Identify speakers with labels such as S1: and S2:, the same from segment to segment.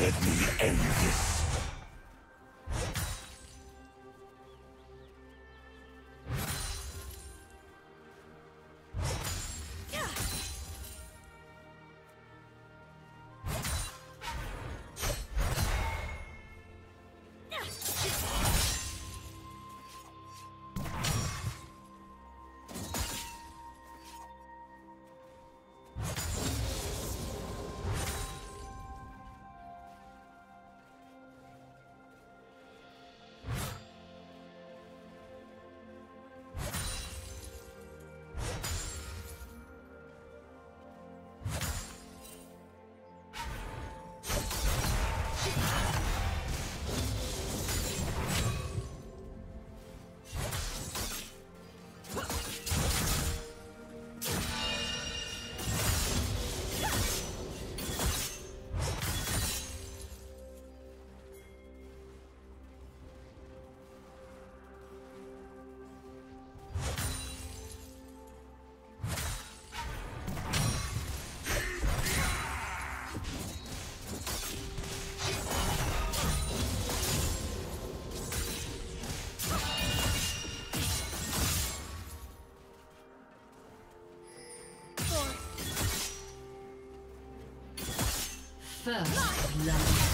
S1: Let me end this.
S2: First blood.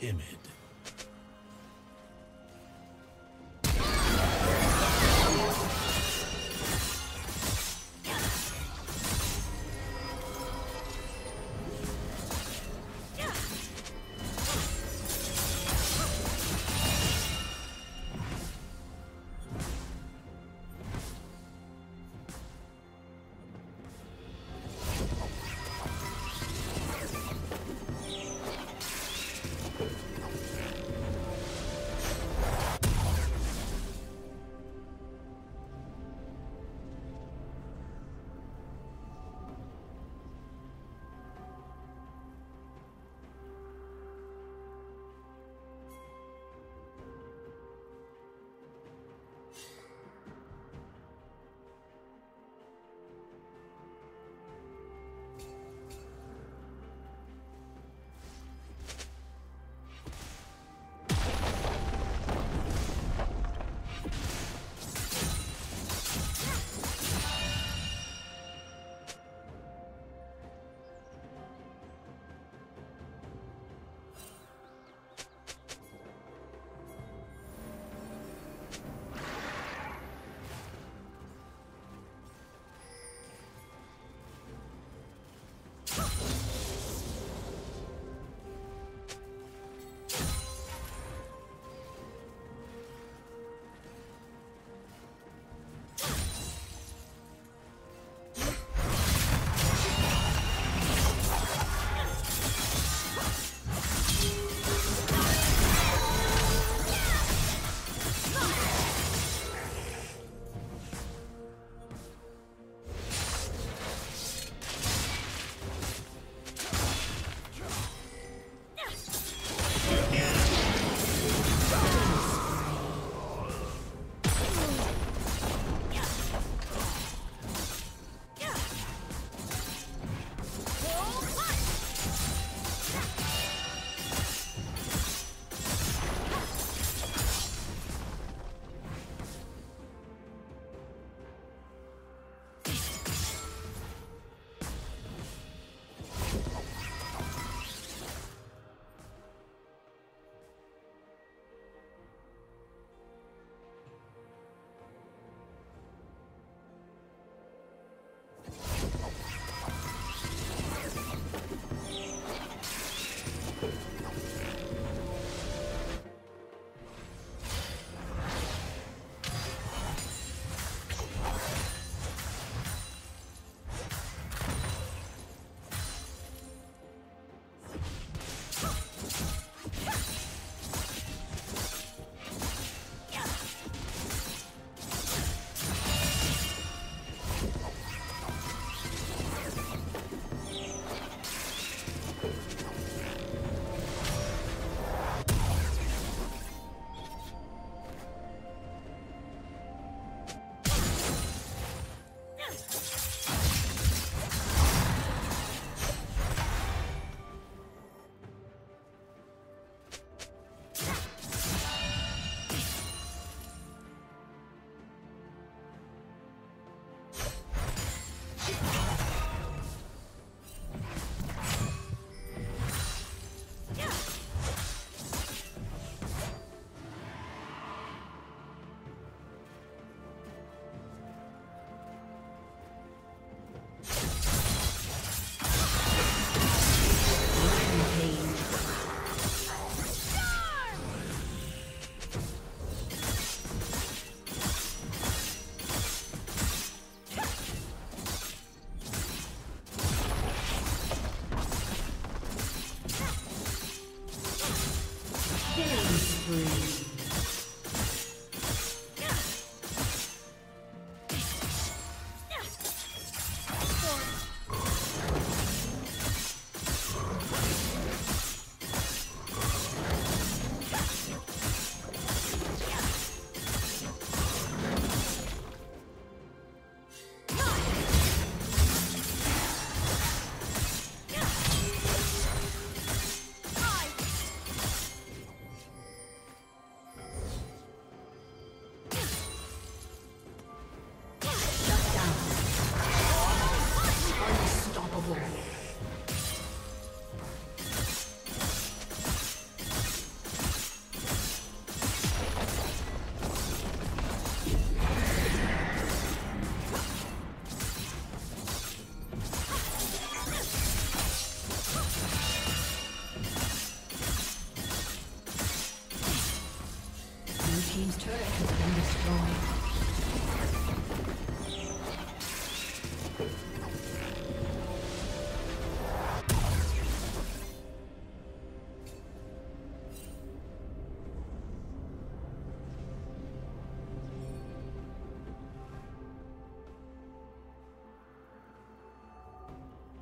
S1: Timid.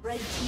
S2: Red team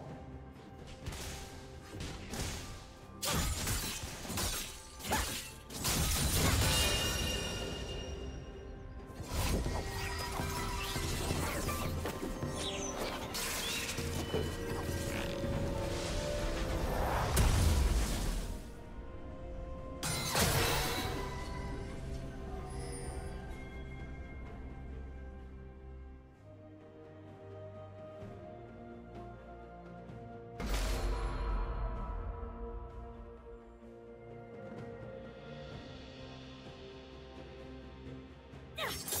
S2: Yeah.